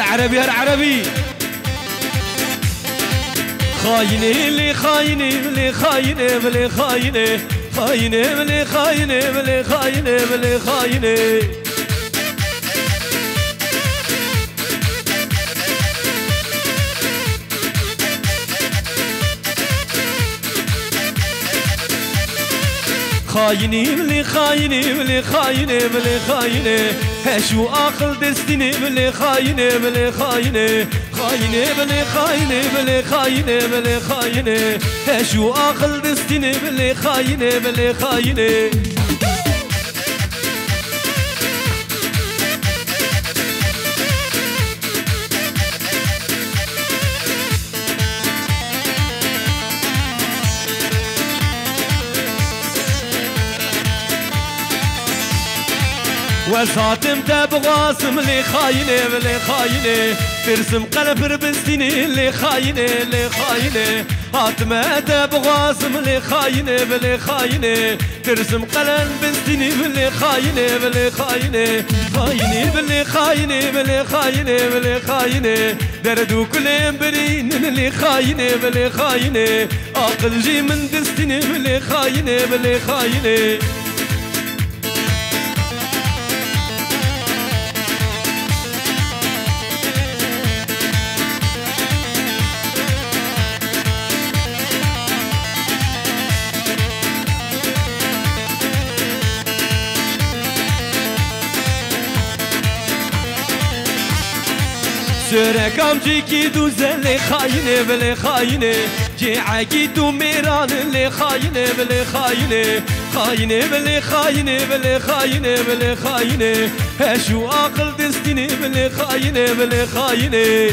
هر عربي هر عربي. خاينة اللي خاينة اللي خاينة اللي خاينة. خاينة اللي خاينة اللي خاينة اللي خاينة. خايني ملي خايني ملي خايني ملي خايني هشو آخر دستني ملي خايني ملي خايني خايني ملي خايني ملي خايني ملي خايني هشو آخر دستني ملي خايني ملي خايني وساتم تبغاسم اللي خاينة اللي خاينة. ترسم قلب ربستيني اللي خاينة اللي خاينة. هاتما تبغاسم اللي خاينة اللي خاينة. ترسم قلب بستيني اللي خاينة اللي خاينة. خاينة باللي خاينة باللي خاينة باللي خاينة. دردو كل برين اللي خاينة باللي خاينة. عقل جي من دستيني باللي خاينة باللي خاينة. سرکم جی کی دوزه لی خاینه و لی خاینه. جی عکی تو میران لی خاینه ول لی خاینه. خاینه و لی خاینه ول خاینه و خاینه. هشو عقل دستینه و خاینه و خاینه.